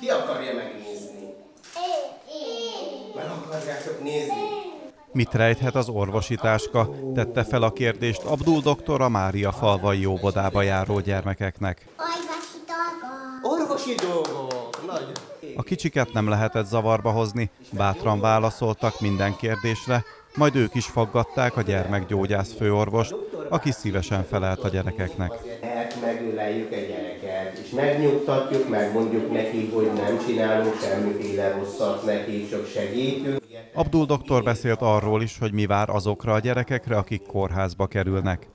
Ki akarja megnézni? Meg akarjátok nézni? Mit rejthet az orvosi táska? Tette fel a kérdést Abdul doktor a Mária falvai óvodába járó gyermekeknek. Orvosi dolgok. Orvosi dolgok! Nagy. A kicsiket nem lehetett zavarba hozni, bátran válaszoltak minden kérdésre, majd ők is faggatták a gyermekgyógyász főorvost, aki szívesen felelt a gyerekeknek. Lehet megöleljük egy gyereket, és megnyugtatjuk, megmondjuk neki, hogy nem csinálunk semmiféle rosszat neki, csak segítünk. Abdul doktor beszélt arról is, hogy mi vár azokra a gyerekekre, akik kórházba kerülnek.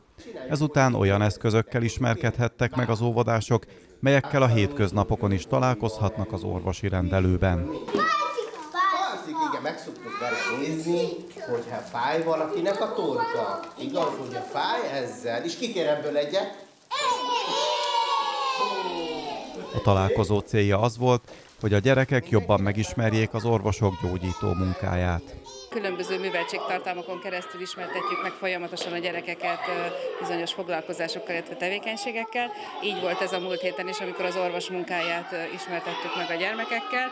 Ezután olyan eszközökkel ismerkedhettek meg az óvodások, melyekkel a hétköznapokon is találkozhatnak az orvosi rendelőben. Alszik, igen, meg szoktuk vele nézni, hogyha fáj valakinek a torka. Igaz, hogy a fáj ezzel, és kikér ebből egyet, A találkozó célja az volt, hogy a gyerekek jobban megismerjék az orvosok gyógyító munkáját. Különböző műveltségtartalmakon keresztül ismertetjük meg folyamatosan a gyerekeket bizonyos foglalkozásokkal, illetve tevékenységekkel. Így volt ez a múlt héten is, amikor az orvos munkáját ismertettük meg a gyermekekkel,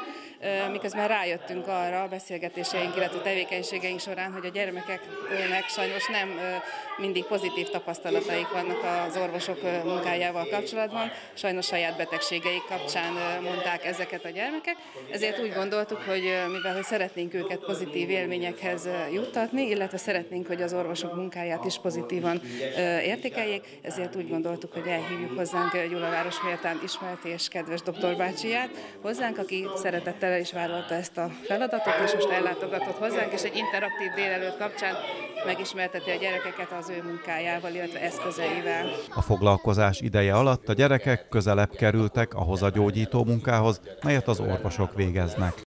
miközben rájöttünk arra a beszélgetéseink, illetve tevékenységeink során, hogy a gyermekeknek sajnos nem mindig pozitív tapasztalataik vannak az orvosok munkájával kapcsolatban. Sajnos saját betegségeik kapcsán mondták ezeket a gyermekek, ezért úgy gondoltuk, hogy mivel szeretnénk őket pozitív élményekhez ö, juttatni, illetve szeretnénk, hogy az orvosok munkáját is pozitívan értékeljék, ezért úgy gondoltuk, hogy elhívjuk hozzánk Gyulaváros méltán ismert és kedves doktor bácsiját, hozzánk, aki szeretettel el is vállalta ezt a feladatot, és most ellátogatott hozzánk, és egy interaktív délelőtt kapcsán megismerteti a gyerekeket az ő munkájával, illetve eszközeivel. A foglalkozás ideje alatt a gyerekek közelebb kerültek ahhoz a gyógyító munkához, melyet az orvosok végeznek.